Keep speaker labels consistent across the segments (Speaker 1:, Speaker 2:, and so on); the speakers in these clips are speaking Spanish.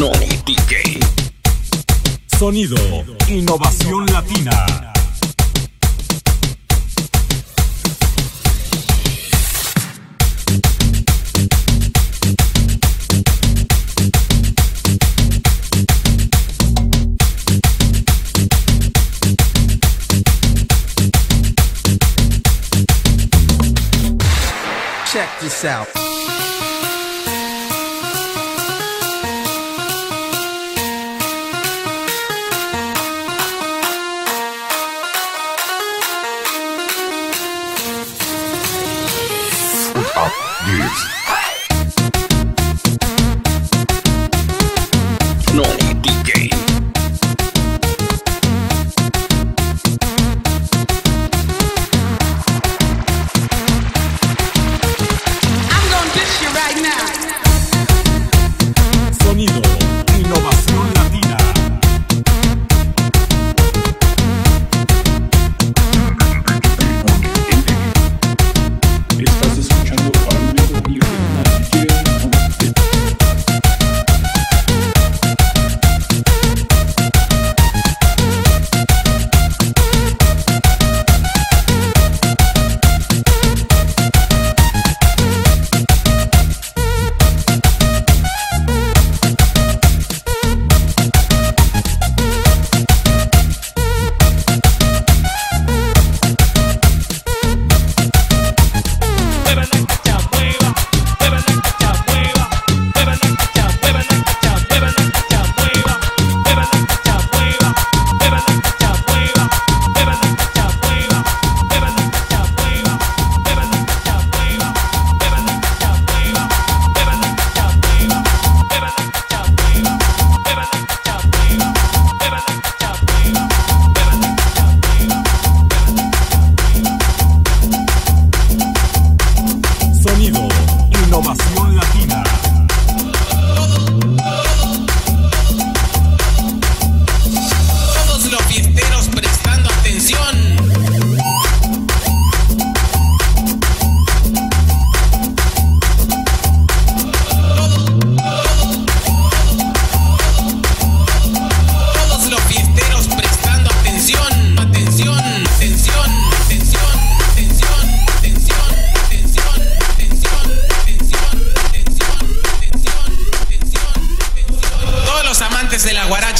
Speaker 1: No
Speaker 2: Sonido, innovación latina.
Speaker 3: Check this out.
Speaker 1: news.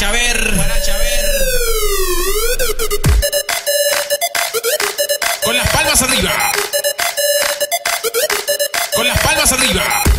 Speaker 4: Chaver. Con las palmas arriba. Con las palmas arriba.